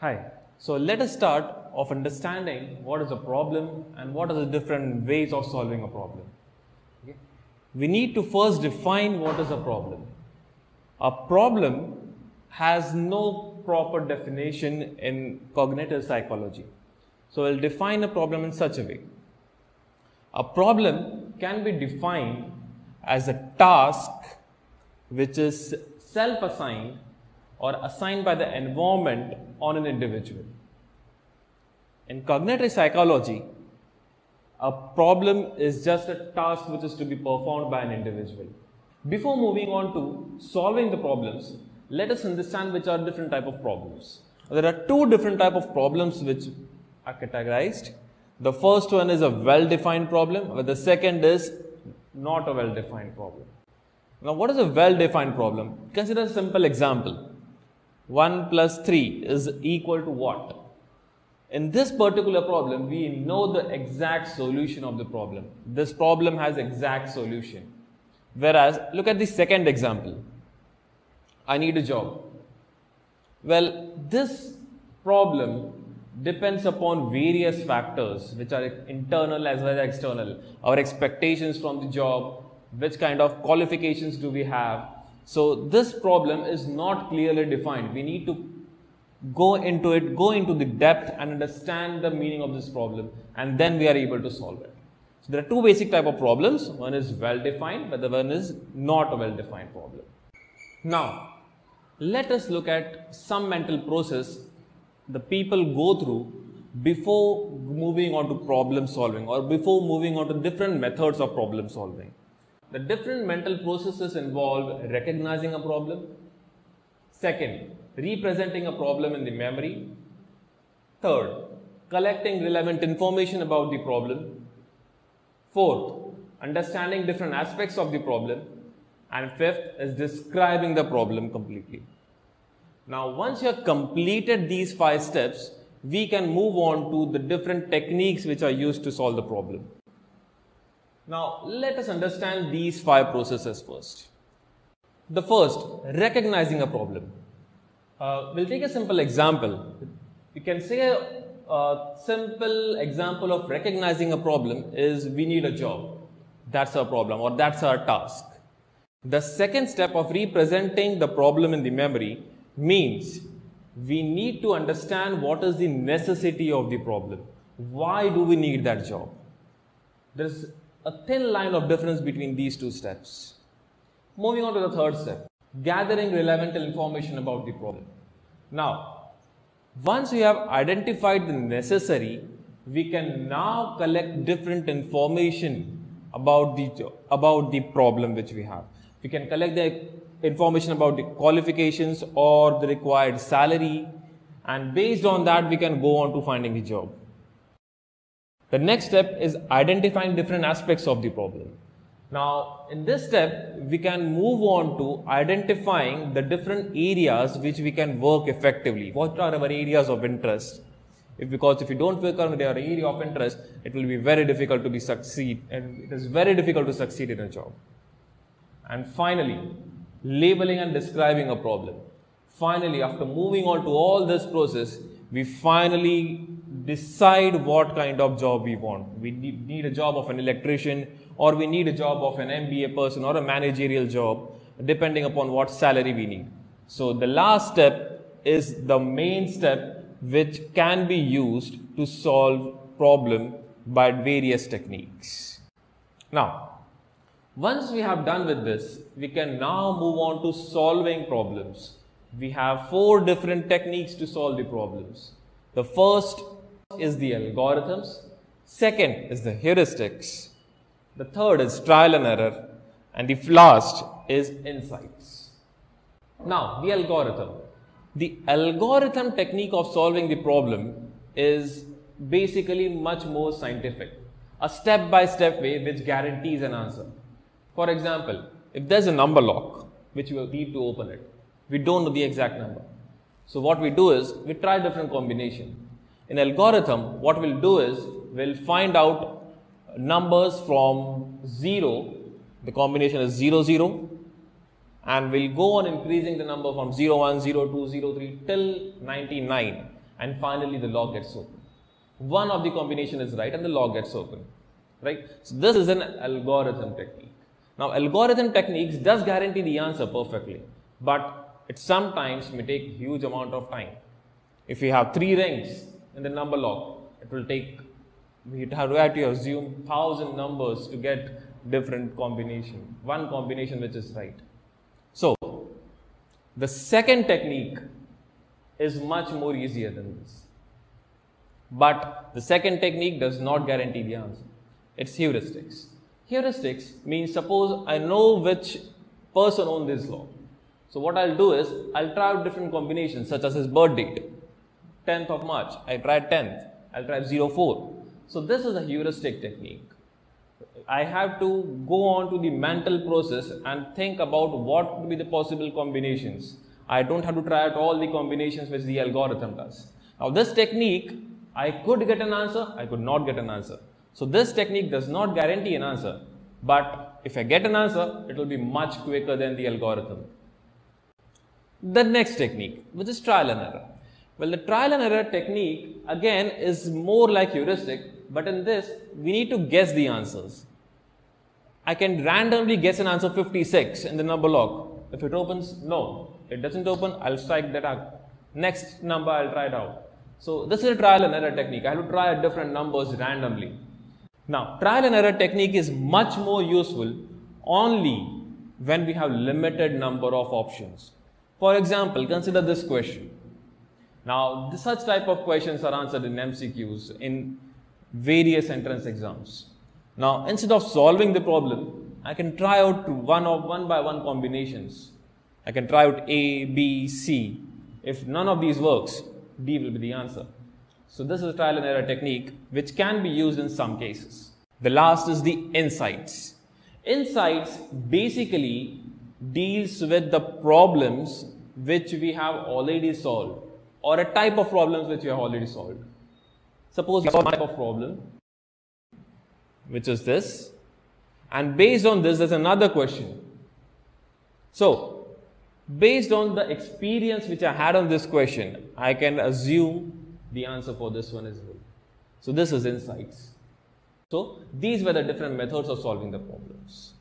Hi. So let us start of understanding what is a problem and what are the different ways of solving a problem. Okay. We need to first define what is a problem. A problem has no proper definition in cognitive psychology. So we'll define a problem in such a way. A problem can be defined as a task which is self assigned or assigned by the environment on an individual. In cognitive psychology, a problem is just a task which is to be performed by an individual. Before moving on to solving the problems, let us understand which are different type of problems. There are two different type of problems which are categorized. The first one is a well-defined problem, but the second is not a well-defined problem. Now, what is a well-defined problem? Consider a simple example. 1 plus 3 is equal to what? In this particular problem, we know the exact solution of the problem. This problem has exact solution. Whereas, look at the second example. I need a job. Well, this problem depends upon various factors which are internal as well as external. Our expectations from the job, which kind of qualifications do we have, so this problem is not clearly defined. We need to go into it, go into the depth and understand the meaning of this problem and then we are able to solve it. So there are two basic type of problems. One is well defined but the one is not a well defined problem. Now let us look at some mental process the people go through before moving on to problem solving or before moving on to different methods of problem solving. The different mental processes involve recognizing a problem. Second, representing a problem in the memory. Third, collecting relevant information about the problem. Fourth, understanding different aspects of the problem. And fifth is describing the problem completely. Now, once you have completed these five steps, we can move on to the different techniques which are used to solve the problem. Now, let us understand these five processes first. The first, recognizing a problem. Uh, we'll take a simple example. You can say a, a simple example of recognizing a problem is we need a job. That's our problem or that's our task. The second step of representing the problem in the memory means we need to understand what is the necessity of the problem. Why do we need that job? There's a thin line of difference between these two steps. Moving on to the third step, gathering relevant information about the problem. Now, once we have identified the necessary, we can now collect different information about the about the problem which we have. We can collect the information about the qualifications or the required salary, and based on that, we can go on to finding the job. The next step is identifying different aspects of the problem. Now, in this step, we can move on to identifying the different areas which we can work effectively. What are our areas of interest? If, because if you don't work on your area of interest, it will be very difficult to be succeed, and it is very difficult to succeed in a job. And finally, labeling and describing a problem. Finally, after moving on to all this process, we finally decide what kind of job we want. We need a job of an electrician or we need a job of an MBA person or a managerial job depending upon what salary we need. So the last step is the main step which can be used to solve problem by various techniques. Now, once we have done with this, we can now move on to solving problems. We have four different techniques to solve the problems. The first is the algorithms. Second is the heuristics. The third is trial and error. And the last is insights. Now, the algorithm. The algorithm technique of solving the problem is basically much more scientific. A step by step way which guarantees an answer. For example, if there's a number lock which we need to open it, we don't know the exact number. So what we do is we try different combination. In algorithm, what we'll do is we'll find out numbers from 0, the combination is 0, 0, and we'll go on increasing the number from 0, 1, 0, 2, 0, 3 till 99. and finally the lock gets open. One of the combination is right and the lock gets open, right? So this is an algorithm technique. Now algorithm techniques does guarantee the answer perfectly, but it sometimes may take huge amount of time. If we have three rings in the number lock, it will take, we have to assume thousand numbers to get different combination, one combination which is right. So, the second technique is much more easier than this. But the second technique does not guarantee the answer. It's heuristics. Heuristics means suppose I know which person owns this law. So what I'll do is I'll try out different combinations such as his birth date. 10th of March. I tried 10th. I'll try 04. So this is a heuristic technique. I have to go on to the mental process and think about what could be the possible combinations. I don't have to try out all the combinations which the algorithm does. Now this technique, I could get an answer, I could not get an answer. So this technique does not guarantee an answer, but if I get an answer, it will be much quicker than the algorithm. The next technique, which is trial and error. Well, the trial and error technique again is more like heuristic, but in this, we need to guess the answers. I can randomly guess an answer 56 in the number lock. If it opens, no. It doesn't open, I'll strike that out. Next number, I'll try it out. So this is a trial and error technique. I have to try different numbers randomly. Now, trial and error technique is much more useful only when we have limited number of options. For example, consider this question. Now, such type of questions are answered in MCQs in various entrance exams. Now, instead of solving the problem, I can try out one of one by one combinations. I can try out A, B, C. If none of these works, D will be the answer. So this is a trial and error technique which can be used in some cases. The last is the insights. Insights basically deals with the problems which we have already solved or a type of problems which you have already solved. Suppose you solve a type of problem which is this. And based on this, there's another question. So, based on the experience which I had on this question, I can assume the answer for this one is well. So, this is insights. So, these were the different methods of solving the problems.